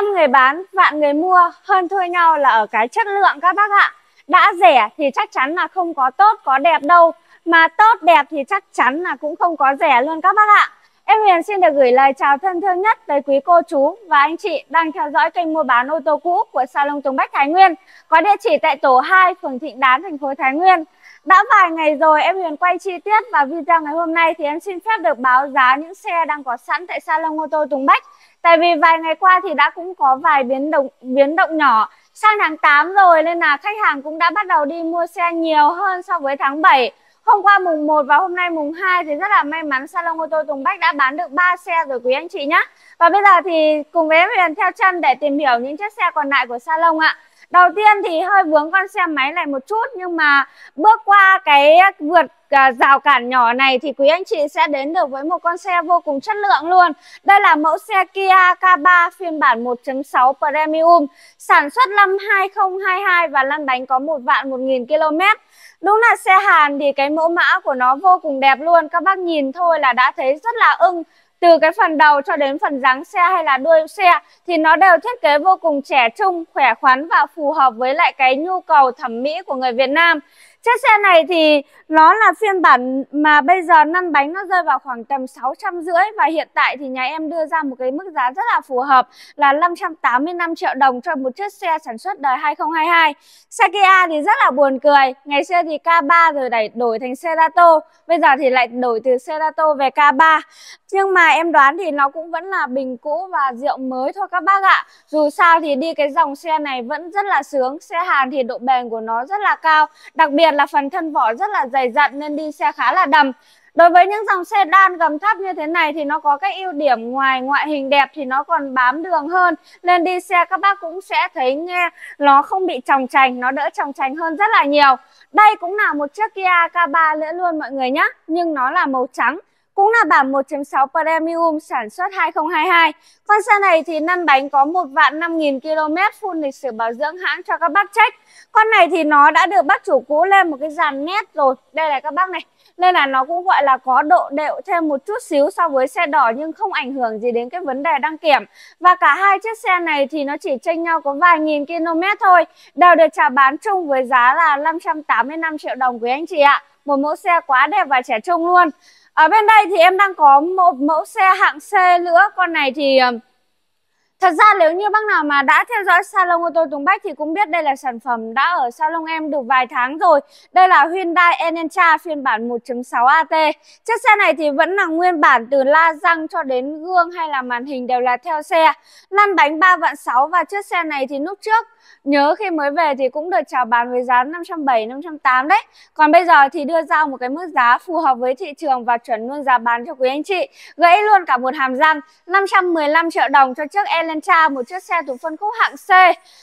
Trăm người bán, vạn người mua, hơn thua nhau là ở cái chất lượng các bác ạ. Đã rẻ thì chắc chắn là không có tốt, có đẹp đâu. Mà tốt đẹp thì chắc chắn là cũng không có rẻ luôn các bác ạ. Em Huyền xin được gửi lời chào thân thương nhất tới quý cô chú và anh chị đang theo dõi kênh mua bán ô tô cũ của Salon Tùng Bách Thái Nguyên có địa chỉ tại tổ 2, phường Thịnh Đán, thành phố Thái Nguyên. Đã vài ngày rồi em Huyền quay chi tiết và video ngày hôm nay thì em xin phép được báo giá những xe đang có sẵn tại Salon ô tô Tùng Bách. Tại vì vài ngày qua thì đã cũng có vài biến động biến động nhỏ sang tháng 8 rồi nên là khách hàng cũng đã bắt đầu đi mua xe nhiều hơn so với tháng 7. Hôm qua mùng 1 và hôm nay mùng 2 thì rất là may mắn Salon ô tô Tùng Bách đã bán được 3 xe rồi quý anh chị nhé. Và bây giờ thì cùng với em theo chân để tìm hiểu những chiếc xe còn lại của Salon ạ. Đầu tiên thì hơi vướng con xe máy này một chút nhưng mà bước qua cái vượt à, rào cản nhỏ này thì quý anh chị sẽ đến được với một con xe vô cùng chất lượng luôn. Đây là mẫu xe Kia K3 phiên bản 1.6 Premium, sản xuất năm 2022 và lăn bánh có một vạn 1000 km. Đúng là xe Hàn thì cái mẫu mã của nó vô cùng đẹp luôn Các bác nhìn thôi là đã thấy rất là ưng từ cái phần đầu cho đến phần dáng xe hay là đuôi xe thì nó đều thiết kế vô cùng trẻ trung, khỏe khoắn và phù hợp với lại cái nhu cầu thẩm mỹ của người Việt Nam. Chiếc xe này thì nó là phiên bản mà bây giờ năn bánh nó rơi vào khoảng tầm 650 và hiện tại thì nhà em đưa ra một cái mức giá rất là phù hợp là 585 triệu đồng cho một chiếc xe sản xuất đời 2022. Xe Kia thì rất là buồn cười. Ngày xưa thì K3 rồi đẩy đổi thành Cerato, bây giờ thì lại đổi từ Cerato về K3. Nhưng mà em đoán thì nó cũng vẫn là bình cũ và rượu mới thôi các bác ạ. Dù sao thì đi cái dòng xe này vẫn rất là sướng. Xe Hàn thì độ bền của nó rất là cao. Đặc biệt là phần thân vỏ rất là dày dặn nên đi xe khá là đầm. Đối với những dòng xe đan gầm thấp như thế này thì nó có cái ưu điểm ngoài ngoại hình đẹp thì nó còn bám đường hơn. Nên đi xe các bác cũng sẽ thấy nghe nó không bị tròng trành, nó đỡ tròng trành hơn rất là nhiều. Đây cũng là một chiếc Kia K3 nữa luôn mọi người nhé, nhưng nó là màu trắng cũng là bản 1.6 Premium sản xuất 2022. Con xe này thì năm bánh có 1 vạn 5.000 km full lịch sử bảo dưỡng hãng cho các bác check. Con này thì nó đã được bác chủ cũ lên một cái dàn nét rồi. Đây là các bác này. Nên là nó cũng gọi là có độ đệu thêm một chút xíu so với xe đỏ nhưng không ảnh hưởng gì đến cái vấn đề đăng kiểm. Và cả hai chiếc xe này thì nó chỉ chênh nhau có vài nghìn km thôi. Đều được chào bán chung với giá là 585 triệu đồng quý anh chị ạ. Một mẫu xe quá đẹp và trẻ trung luôn. Ở bên đây thì em đang có một mẫu xe hạng C nữa Con này thì ờ, Thật ra nếu như bác nào mà đã theo dõi Salon ô tô Tùng Bách thì cũng biết đây là sản phẩm đã ở Salon em được vài tháng rồi. Đây là Hyundai Elantra phiên bản 1.6 AT. Chiếc xe này thì vẫn là nguyên bản từ la răng cho đến gương hay là màn hình đều là theo xe. Lăn bánh 3 vạn 6 và chiếc xe này thì lúc trước nhớ khi mới về thì cũng được chào bán với giá 570 580 đấy. Còn bây giờ thì đưa ra một cái mức giá phù hợp với thị trường và chuẩn luôn giá bán cho quý anh chị. Gãy luôn cả một hàm răng 515 triệu đồng cho chiếc Elantra, một chiếc xe thuộc phân khúc hạng C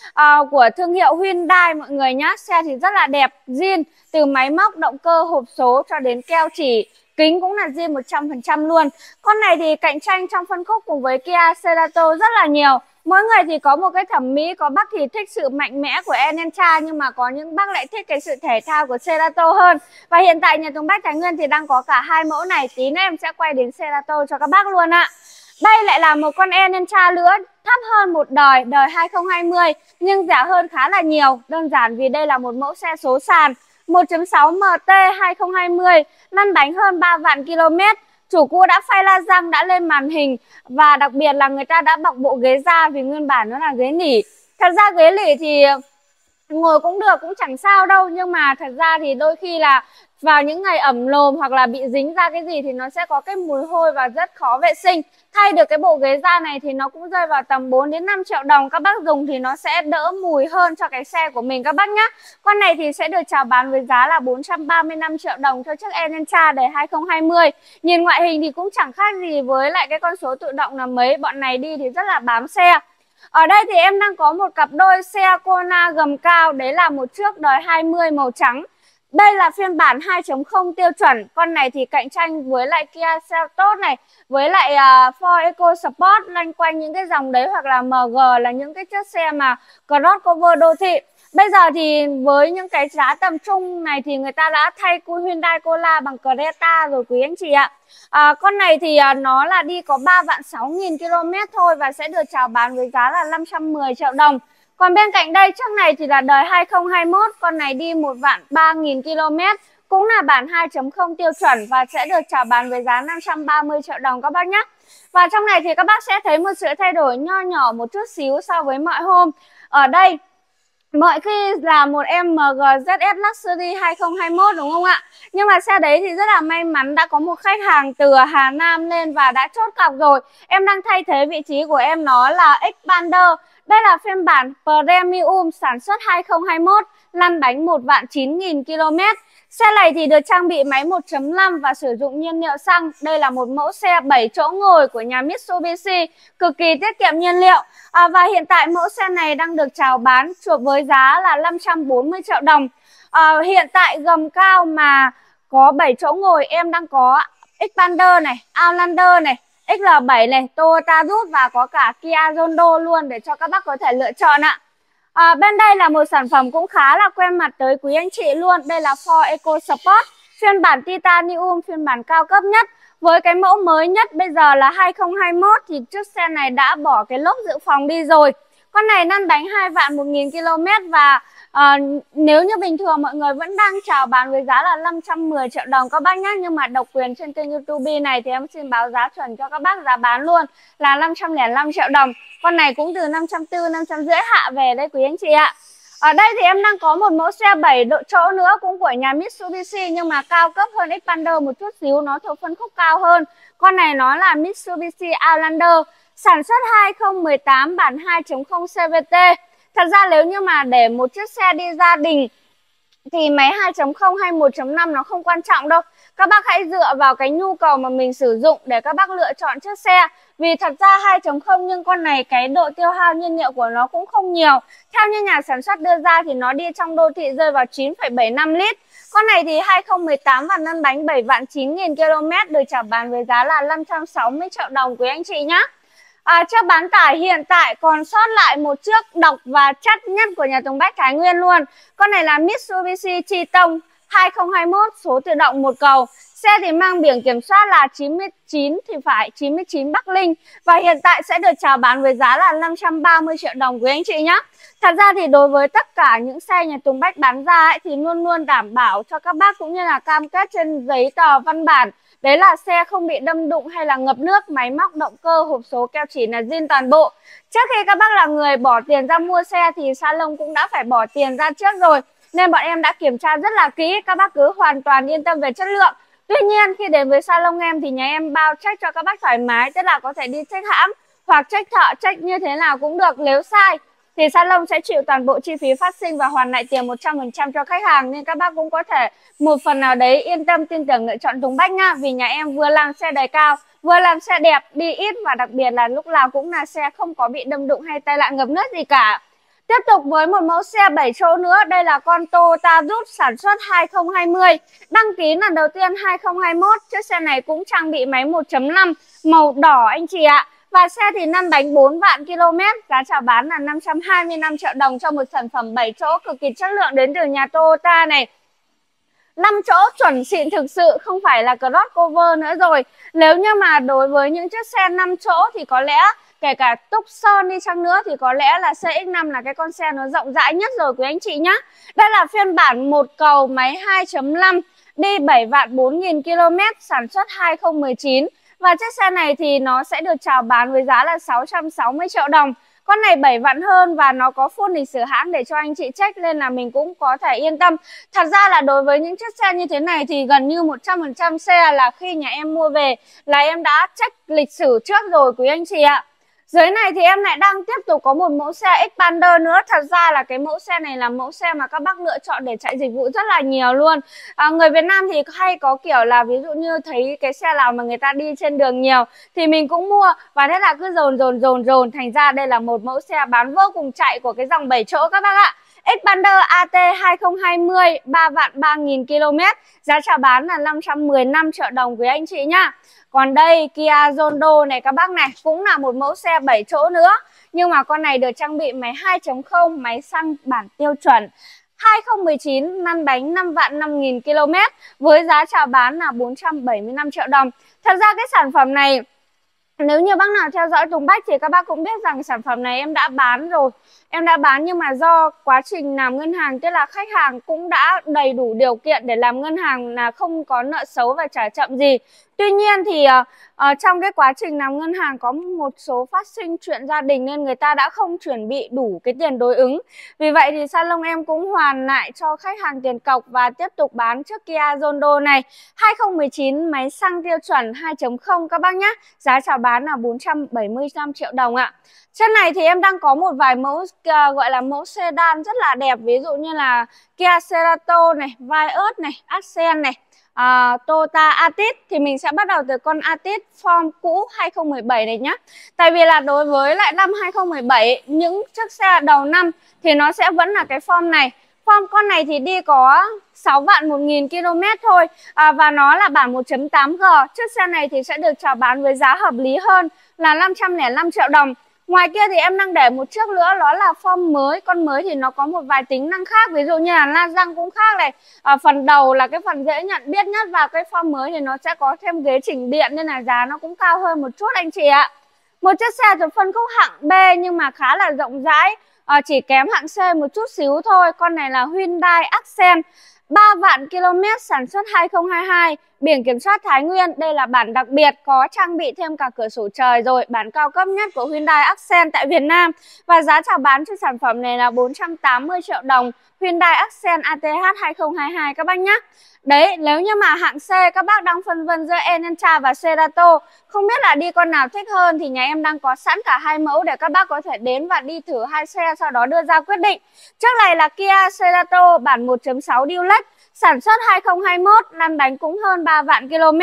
uh, của thương hiệu Hyundai mọi người nhá. Xe thì rất là đẹp, zin từ máy móc, động cơ, hộp số cho đến keo chỉ Kính cũng là zin 100% luôn Con này thì cạnh tranh trong phân khúc cùng với Kia Cerato rất là nhiều Mỗi người thì có một cái thẩm mỹ Có bác thì thích sự mạnh mẽ của Enencha Nhưng mà có những bác lại thích cái sự thể thao của Cerato hơn. Và hiện tại nhà Tùng Bách Thái Nguyên thì đang có cả hai mẫu này. Tí nữa em sẽ quay đến Cerato cho các bác luôn ạ. Đây lại là một con Enencha lứa Thấp hơn một đời, đời 2020 Nhưng rẻ hơn khá là nhiều. Đơn giản vì đây là một mẫu xe số sàn. 1.6 MT 2020 lăn bánh hơn 3 vạn km Chủ cua đã phay la răng, đã lên màn hình Và đặc biệt là người ta đã bọc bộ ghế da vì nguyên bản nó là ghế nỉ Thật ra ghế nỉ thì ngồi cũng được, cũng chẳng sao đâu Nhưng mà thật ra thì đôi khi là vào những ngày ẩm lồm hoặc là bị dính ra cái gì thì nó sẽ có cái mùi hôi và rất khó vệ sinh. Thay được cái bộ ghế da này thì nó cũng rơi vào tầm 4 đến 5 triệu đồng. Các bác dùng thì nó sẽ đỡ mùi hơn cho cái xe của mình. Các bác nhá. Con này thì sẽ được chào bán với giá là 435 triệu đồng. Cho chiếc Elantra đời 2020 nhìn ngoại hình thì cũng chẳng khác gì với lại cái con số tự động là mấy. Bọn này đi thì rất là bám xe. Ở đây thì em đang có một cặp đôi xe Kona gầm cao. Đấy là một chiếc đời 20 màu trắng đây là phiên bản 2.0 tiêu chuẩn Con này thì cạnh tranh với lại Kia Seltos này Với lại uh, Ford EcoSport Loanh quanh những cái dòng đấy Hoặc là MG là những cái chiếc xe mà crossover đô thị Bây giờ thì với những cái giá tầm trung này thì người ta đã thay Hyundai Cola bằng Creta rồi quý anh chị ạ. À, con này thì à, nó là đi có 3 vạn 6 nghìn km thôi và sẽ được chào bán với giá là 510 triệu đồng. Còn bên cạnh đây chiếc này thì là đời 2021, con này đi 1 vạn 3 nghìn km cũng là bản 2.0 tiêu chuẩn và sẽ được chào bán với giá 530 triệu đồng các bác nhé. Và trong này thì các bác sẽ thấy một sự thay đổi nho nhỏ một chút xíu so với mọi hôm. Ở đây Mọi khi là một em MG ZS Luxury 2021 đúng không ạ? Nhưng mà xe đấy thì rất là may mắn đã có một khách hàng từ Hà Nam lên và đã chốt cọc rồi. Em đang thay thế vị trí của em nó là Expander. Đây là phiên bản Premium sản xuất 2021, lăn bánh 1 vạn 9 nghìn km. Xe này thì được trang bị máy 1.5 và sử dụng nhiên liệu xăng. Đây là một mẫu xe 7 chỗ ngồi của nhà Mitsubishi, cực kỳ tiết kiệm nhiên liệu. À, và hiện tại mẫu xe này đang được chào bán chuộc với giá là 540 triệu đồng. À, hiện tại gầm cao mà có 7 chỗ ngồi em đang có Expander này, Outlander này, XL7 này, Toyota Rút và có cả Kia Rondo luôn để cho các bác có thể lựa chọn ạ. À, bên đây là một sản phẩm cũng khá là quen mặt tới quý anh chị luôn. Đây là Ford EcoSport phiên bản Titanium, phiên bản cao cấp nhất. Với cái mẫu mới nhất bây giờ là 2021 thì chiếc xe này đã bỏ cái lốp dự phòng đi rồi. Con này lăn bánh 2 vạn 1.000 km và à, nếu như bình thường mọi người vẫn đang chào bán với giá là 510 triệu đồng các bác nhé nhưng mà độc quyền trên kênh youtube này thì em xin báo giá chuẩn cho các bác giá bán luôn là 505 triệu đồng. Con này cũng từ 540 550 hạ về đây quý anh chị ạ. Ở đây thì em đang có một mẫu xe 7 độ chỗ nữa cũng của nhà Mitsubishi nhưng mà cao cấp hơn Xpander một chút xíu, nó thuộc phân khúc cao hơn. Con này nó là Mitsubishi Outlander, sản xuất 2018 bản 2.0 CVT. Thật ra nếu như mà để một chiếc xe đi gia đình thì máy 2.0 hay 1.5 nó không quan trọng đâu. Các bác hãy dựa vào cái nhu cầu mà mình sử dụng để các bác lựa chọn chiếc xe. Vì thật ra 2.0 nhưng con này cái độ tiêu hao nhiên liệu của nó cũng không nhiều. Theo như nhà sản xuất đưa ra thì nó đi trong đô thị rơi vào 9,75 lít. Con này thì 2018 và lăn bánh 7 vạn 9 nghìn km được trả bán với giá là 560 triệu đồng quý anh chị nhé. À, chiếc bán tải hiện tại còn sót lại một chiếc độc và chắc nhất của nhà Tùng Bách Thái Nguyên luôn. Con này là Mitsubishi Triton 2021 số tự động một cầu. Xe thì mang biển kiểm soát là 99 thì phải 99 Bắc Linh và hiện tại sẽ được chào bán với giá là 530 triệu đồng quý anh chị nhé. Thật ra thì đối với tất cả những xe nhà Tùng Bách bán ra ấy, thì luôn luôn đảm bảo cho các bác cũng như là cam kết trên giấy tờ văn bản Đấy là xe không bị đâm đụng hay là ngập nước, máy móc, động cơ, hộp số, keo chỉ là zin toàn bộ. Trước khi các bác là người bỏ tiền ra mua xe thì salon cũng đã phải bỏ tiền ra trước rồi. Nên bọn em đã kiểm tra rất là kỹ, các bác cứ hoàn toàn yên tâm về chất lượng. Tuy nhiên khi đến với salon em thì nhà em bao check cho các bác thoải mái, tức là có thể đi check hãng hoặc check thợ, check như thế nào cũng được. Nếu sai thì salon sẽ chịu toàn bộ chi phí phát sinh và hoàn lại tiền 100% cho khách hàng nên các bác cũng có thể một phần nào đấy yên tâm tin tưởng lựa chọn Tùng Bách nha vì nhà em vừa làm xe đời cao vừa làm xe đẹp đi ít và đặc biệt là lúc nào cũng là xe không có bị đâm đụng hay tai nạn ngập nước gì cả Tiếp tục với một mẫu xe 7 chỗ nữa, đây là con Toyota Rút sản xuất 2020, đăng ký lần đầu tiên 2021, chiếc xe này cũng trang bị máy 1.5 màu đỏ anh chị ạ. Và xe thì năn bánh 4 vạn km, giá chào bán là 525 triệu đồng cho một sản phẩm 7 chỗ cực kỳ chất lượng đến từ nhà Toyota này. 5 chỗ chuẩn xịn thực sự không phải là cross cover nữa rồi. Nếu như mà đối với những chiếc xe 5 chỗ thì có lẽ kể cả Tucson đi chăng nữa thì có lẽ là CX5 là cái con xe nó rộng rãi nhất rồi quý anh chị nhá. Đây là phiên bản một cầu máy 2.5 đi 7 vạn 4 nghìn km sản xuất 2019 và chiếc xe này thì nó sẽ được chào bán với giá là 660 triệu đồng con này 7 vạn hơn và nó có full lịch sử hãng để cho anh chị check nên là mình cũng có thể yên tâm. Thật ra là đối với những chiếc xe như thế này thì gần như 100% xe là khi nhà em mua về là em đã check lịch sử trước rồi quý anh chị ạ. Dưới này thì em lại đang tiếp tục có một mẫu xe Expander nữa. Thật ra là cái mẫu xe này là mẫu xe mà các bác lựa chọn để chạy dịch vụ rất là nhiều luôn. À, Người Việt Nam thì hay có kiểu là ví dụ như thấy cái xe nào mà người ta đi trên đường nhiều Thì mình cũng mua. Và thế là cứ dồn dồn dồn dồn. Thành ra đây là một mẫu xe bán vô cùng chạy của cái dòng 7 chỗ các bác ạ. Expander AT 2020 3 vạn 3.000 km. Giá chào bán là 515 triệu đồng quý anh chị nhá. Còn đây, Kia Zondo này các bác này, Cũng là một mẫu xe 7 chỗ nữa. Nhưng mà con này được trang bị máy 2.0 Máy xăng bản tiêu chuẩn. 2019 lăn bánh 5 vạn 5 nghìn km, với giá chào bán là 475 triệu đồng. Thật ra cái sản phẩm này, nếu như bác nào theo dõi Tùng Bách thì các bác cũng biết rằng sản phẩm này em đã bán rồi. Em đã bán nhưng mà do quá trình làm ngân hàng Tức là khách hàng cũng đã đầy đủ điều kiện để làm ngân hàng là không có nợ xấu và trả chậm gì Tuy nhiên thì uh, uh, trong cái quá trình làm ngân hàng có một số phát sinh chuyện gia đình nên người ta đã không chuẩn bị đủ cái tiền đối ứng. Vì vậy thì salon em cũng hoàn lại cho khách hàng tiền cọc và tiếp tục bán chiếc Kia Zondo này. 2019 máy xăng tiêu chuẩn 2.0 các bác nhé. Giá chào bán là 475 triệu đồng ạ. Trên này thì em đang có một vài mẫu uh, gọi là mẫu sedan rất là đẹp. Ví dụ như là Kia Cerato này, Vios này, Accent này ờ, uh, Toyota Altis thì mình sẽ bắt đầu từ con Altis form cũ 2017 này nhé. Tại vì là đối với lại năm 2017 những chiếc xe đầu năm thì nó sẽ vẫn là cái form này. Form con này thì đi có 6 vạn 1 nghìn km thôi à, Và nó là bản 1.8G Chiếc xe này thì sẽ được chào bán với giá hợp lý hơn là 505 triệu đồng Ngoài kia thì em đang để một chiếc nữa đó là form mới. Con mới thì nó có một vài tính năng khác. Ví dụ như là la răng cũng khác này. À, Phần đầu là cái phần dễ nhận biết nhất Và cái form mới thì nó sẽ có thêm ghế chỉnh điện Nên là giá nó cũng cao hơn một chút anh chị ạ. Một chiếc xe thuộc phân khúc hạng B Nhưng mà khá là rộng rãi. À, Chỉ kém hạng C một chút xíu thôi. Con này là Hyundai Accent. 3 vạn km sản xuất 2022 Biển kiểm soát Thái Nguyên Đây là bản đặc biệt có trang bị thêm cả cửa sổ trời rồi Bản cao cấp nhất của Hyundai Accent tại Việt Nam. Và giá chào bán cho sản phẩm này là 480 triệu đồng Hyundai Accent ATH 2022 các bác nhé Đấy, nếu như mà hạng C các bác đang phân vân giữa Elantra và Cerato Không biết là đi con nào thích hơn thì nhà em đang có sẵn cả hai mẫu để các bác có thể đến và đi thử hai xe sau đó đưa ra quyết định. Trước này là Kia Cerato bản 1.6 Dulux. Sản xuất 2021, lăn bánh cũng hơn 3 vạn km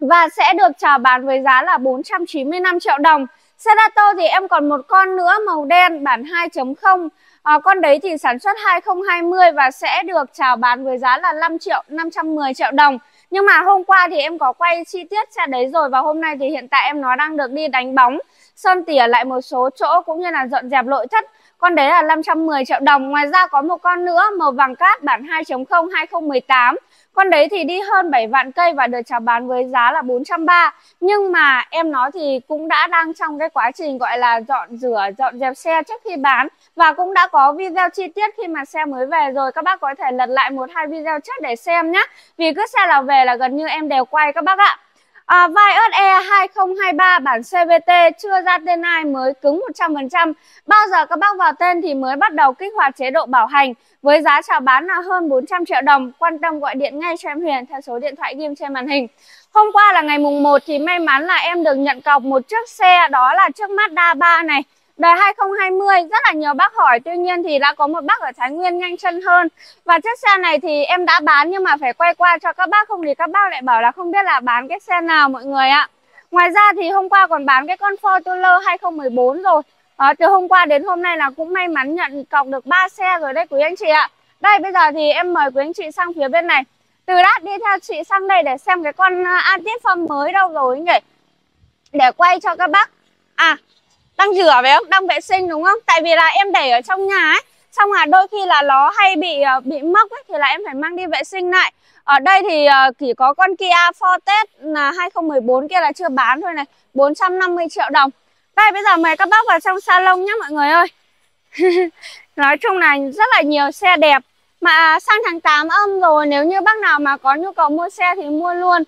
Và sẽ được chào bán với giá là 495 triệu đồng. Cerato thì em còn một con nữa màu đen bản 2.0 à, ờ, Con đấy thì sản xuất 2020 và sẽ được chào bán với giá là 5 triệu 510 triệu đồng. Nhưng mà hôm qua thì em có quay chi tiết xe đấy rồi Và hôm nay thì hiện tại em nó đang được đi đánh bóng Sơn tỉa lại một số chỗ cũng như là dọn dẹp nội thất con đấy là 510 triệu đồng. Ngoài ra có một con nữa màu vàng cát bản 2.0 2018 Con đấy thì đi hơn 7 vạn cây và được chào bán với giá là 430 Nhưng mà em nói thì cũng đã đang trong cái quá trình gọi là dọn rửa, dọn dẹp xe trước khi bán. Và cũng đã có video chi tiết khi mà xe mới về rồi. Các bác có thể lật lại một hai video trước để xem nhé Vì cứ xe nào về là gần như em đều quay các bác ạ. À, Vios E 2023 bản CVT chưa ra tên ai mới cứng 100%. Bao giờ các bác vào tên thì mới bắt đầu kích hoạt chế độ bảo hành với giá chào bán là hơn 400 triệu đồng. Quan tâm gọi điện ngay cho em Huyền theo số điện thoại ghim trên màn hình. Hôm qua là ngày mùng 1 thì may mắn là em được nhận cọc một chiếc xe đó là chiếc Mazda 3 này. Đời 2020 rất là nhiều bác hỏi. Tuy nhiên thì đã có một bác ở Thái Nguyên nhanh chân hơn. Và chiếc xe này thì em đã bán Nhưng mà phải quay qua cho các bác. Không thì các bác lại bảo là không biết là bán cái xe nào mọi người ạ. Ngoài ra thì hôm qua còn bán cái con Fortuner 2014 rồi. À, Từ hôm qua đến hôm nay là cũng may mắn nhận cọc được 3 xe rồi đấy quý anh chị ạ. Đây bây giờ thì em mời quý anh chị sang phía bên này. Từ đã đi theo chị sang đây để xem cái con ờ, à, Form mới đâu rồi nhỉ? Để quay cho các bác. À đang rửa phải không? Đang vệ sinh đúng không? Tại vì là em để ở trong nhà ấy. Xong là đôi khi là nó hay bị ờ, bị mốc ấy, thì là em phải mang đi vệ sinh lại. Ở đây thì ờ, chỉ có con Kia Forte là 2014 kia là chưa bán thôi này. 450 triệu đồng. Đây, bây giờ mời các bác vào trong salon nhé mọi người ơi. Nói chung là rất là nhiều xe đẹp. Mà à, sang tháng 8 âm rồi, Nếu như bác nào mà có nhu cầu mua xe thì mua luôn.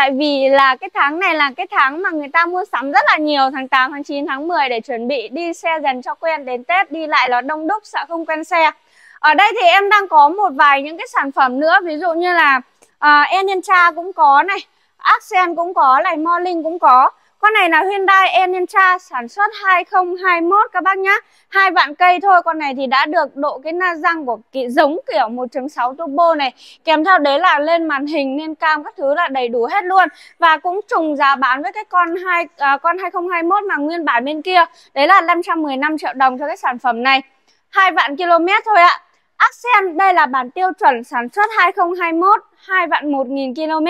Tại vì là cái tháng này là cái tháng mà người ta mua sắm rất là nhiều Tháng 8, tháng 9, tháng 10 để chuẩn bị đi xe dần cho quen Đến Tết đi lại nó đông đúc sợ không quen xe. Ở đây thì em đang có một vài những cái sản phẩm nữa Ví dụ như là ờ, uh, Enyencha cũng có này Accent cũng có này, Morning cũng có con này là Hyundai Elantra sản xuất 2021 các bác nhá. Hai vạn cây thôi, con này thì đã được độ cái na răng của kỹ giống kiểu 1.6 turbo này. Kèm theo đấy là lên màn hình lên cam các thứ là đầy đủ hết luôn. Và cũng trùng giá bán với cái con hai à, con 2021 mà nguyên bản bên kia. Đấy là 515 triệu đồng cho cái sản phẩm này. hai vạn km thôi ạ. Accent đây là bản tiêu chuẩn sản xuất 2021 2 vạn 1.000 km.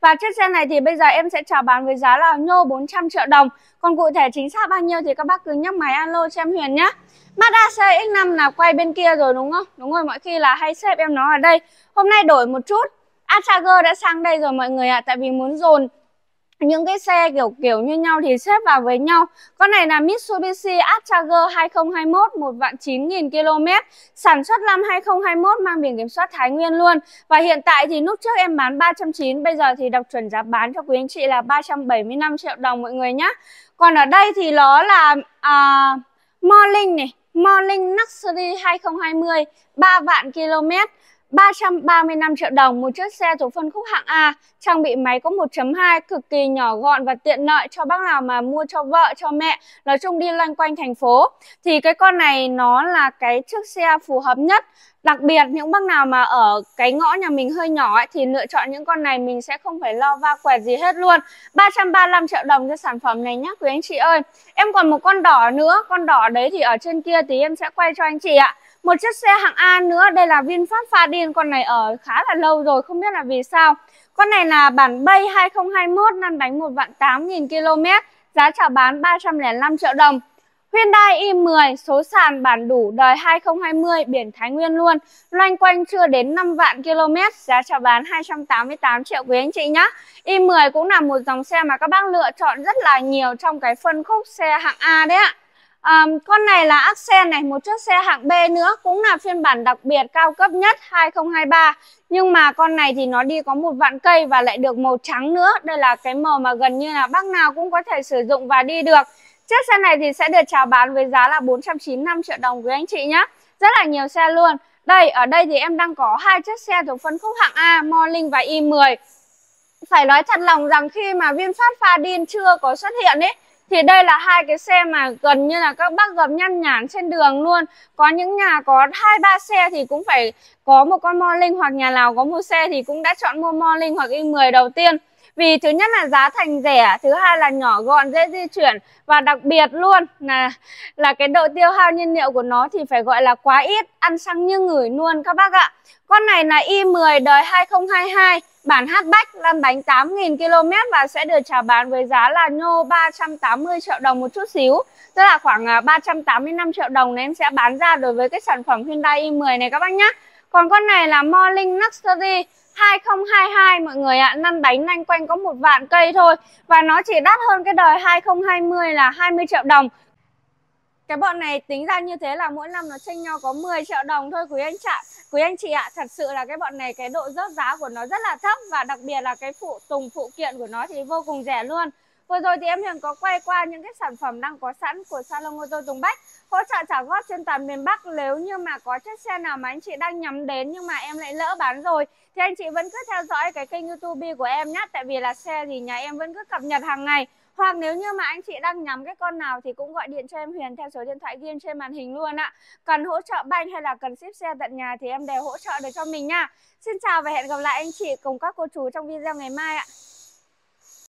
Và chiếc xe này thì bây giờ em sẽ chào bán với giá là nhô 400 triệu đồng. Còn cụ thể chính xác bao nhiêu thì các bác cứ nhấc máy alo cho em Huyền nhé. Mazda CX-5 là quay bên kia rồi đúng không? Đúng rồi mọi khi là hay xếp em nó ở đây. Hôm nay đổi một chút. Atrager đã sang đây rồi mọi người ạ à, Tại vì muốn dồn những cái xe kiểu kiểu như nhau thì xếp vào với nhau. Con này là Mitsubishi Outcharger 2021 1 vạn 9 nghìn km. Sản xuất năm 2021 mang biển kiểm soát Thái Nguyên luôn. Và hiện tại thì lúc trước em bán 390 Bây giờ thì đọc chuẩn giá bán cho quý anh chị là 375 triệu đồng mọi người nhé Còn ở đây thì nó là à, Morning này. Morning Luxury 2020 3 vạn km. 335 triệu đồng một chiếc xe thuộc phân khúc hạng A, trang bị máy có 1.2 cực kỳ nhỏ gọn và tiện lợi cho bác nào mà mua cho vợ, cho mẹ, nói chung đi loanh quanh thành phố. Thì cái con này nó là cái chiếc xe phù hợp nhất. Đặc biệt những bác nào mà ở cái ngõ nhà mình hơi nhỏ ấy, thì lựa chọn những con này mình sẽ không phải lo va quẹt gì hết luôn. 335 triệu đồng cho sản phẩm này nhé quý anh chị ơi. Em còn một con đỏ nữa, con đỏ đấy thì ở trên kia thì em sẽ quay cho anh chị ạ. Một chiếc xe hạng A nữa, đây là VinFast Fadin, con này ở khá là lâu rồi, không biết là vì sao. Con này là bản Bay 2021, lăn bánh 1 vạn 8 nghìn km, giá chào bán 305 triệu đồng. Hyundai i10 số sàn bản đủ đời 2020 biển Thái Nguyên luôn Loanh quanh chưa đến 5 vạn km Giá chào bán 288 triệu quý anh chị nhé i10 cũng là một dòng xe mà các bác lựa chọn rất là nhiều Trong cái phân khúc xe hạng A đấy ạ à, Con này là Accent này, một chiếc xe hạng B nữa Cũng là phiên bản đặc biệt cao cấp nhất 2023 Nhưng mà con này thì nó đi có một vạn cây và lại được màu trắng nữa. Đây là cái màu mà gần như là bác nào cũng có thể sử dụng và đi được. Chiếc xe này thì sẽ được chào bán với giá là 495 triệu đồng với anh chị nhé. Rất là nhiều xe luôn. Đây, ở đây thì em đang có hai chiếc xe thuộc phân khúc hạng A, Morning và i10 Phải nói thật lòng rằng khi mà VinFast Fadin chưa có xuất hiện ấy thì đây là hai cái xe mà gần như là các bác gặp nhăn nhản trên đường luôn. Có những nhà có hai, ba xe thì cũng phải có một con Morning Hoặc nhà nào có một xe thì cũng đã chọn mua Morning hoặc i10 đầu tiên vì thứ nhất là giá thành rẻ, thứ hai là nhỏ gọn dễ di chuyển và đặc biệt luôn là là cái độ tiêu hao nhiên liệu của nó thì phải gọi là quá ít, ăn xăng như ngửi luôn các bác ạ. Con này là i10 đời 2022 Bản hatchback lăn bánh 8.000 km và sẽ được chào bán với giá là nhô 380 triệu đồng một chút xíu Tức là khoảng à, 385 triệu đồng nên em sẽ bán ra đối với cái sản phẩm Hyundai i10 này các bác nhé Còn con này là Morning Luxury 2022 mọi người ạ, năm bánh lanh quanh có một vạn cây thôi Và nó chỉ đắt hơn cái đời 2020 là 20 triệu đồng cái bọn này tính ra như thế là mỗi năm nó chênh nhau có 10 triệu đồng thôi quý anh chị ạ. Quý anh chị ạ, thật sự là cái bọn này cái độ rớt giá của nó rất là thấp và đặc biệt là cái phụ tùng phụ kiện của nó thì vô cùng rẻ luôn. Vừa rồi thì em Huyền có quay qua những cái sản phẩm đang có sẵn của salon ô tô Tùng Bách, hỗ trợ trả góp trên toàn miền Bắc nếu như mà có chiếc xe nào mà anh chị đang nhắm đến nhưng mà em lại lỡ bán rồi, thì anh chị vẫn cứ theo dõi cái kênh YouTube của em nhé tại vì là xe thì nhà em vẫn cứ cập nhật hàng ngày hoặc nếu như mà anh chị đang nhắm cái con nào thì cũng gọi điện cho em Huyền theo số điện thoại ghi trên màn hình luôn ạ. Cần hỗ trợ banh hay là cần ship xe tận nhà thì em đều hỗ trợ được cho mình nha. Xin chào và hẹn gặp lại anh chị cùng các cô chú trong video ngày mai ạ.